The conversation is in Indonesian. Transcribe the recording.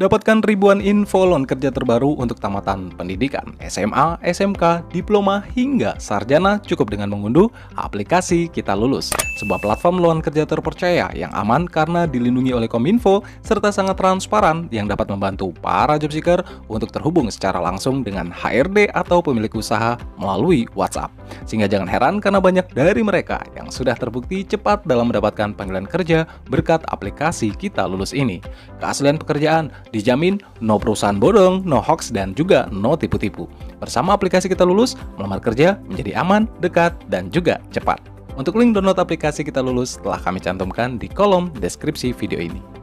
Dapatkan ribuan info lon kerja terbaru untuk tamatan pendidikan, SMA, SMK, diploma, hingga sarjana cukup dengan mengunduh aplikasi Kita Lulus. Sebuah platform lon kerja terpercaya yang aman karena dilindungi oleh Kominfo serta sangat transparan yang dapat membantu para job seeker untuk terhubung secara langsung dengan HRD atau pemilik usaha melalui WhatsApp. Sehingga jangan heran karena banyak dari mereka yang sudah terbukti cepat dalam mendapatkan panggilan kerja berkat aplikasi Kita Lulus ini. Keaslian pekerjaan Dijamin no perusahaan bodong, no hoax, dan juga no tipu-tipu. Bersama aplikasi Kita Lulus, melamar kerja menjadi aman, dekat, dan juga cepat. Untuk link download aplikasi Kita Lulus telah kami cantumkan di kolom deskripsi video ini.